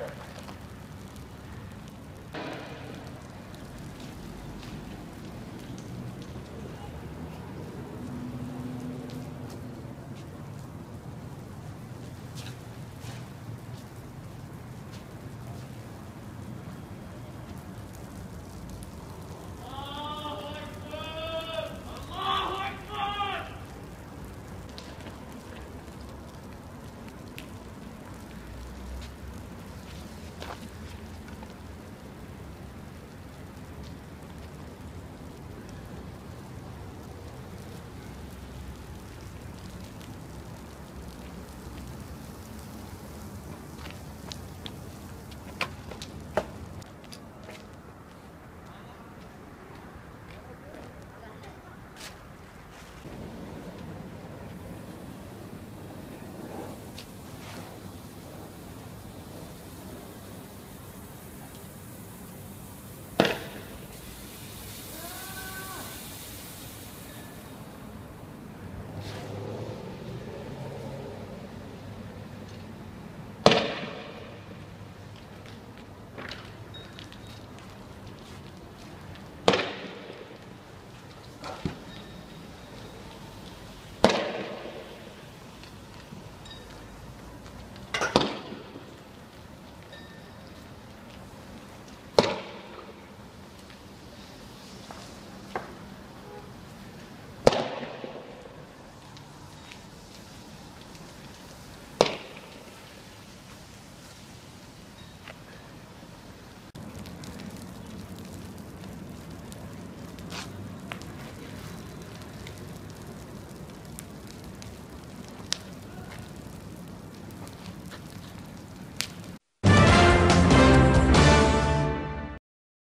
Forever.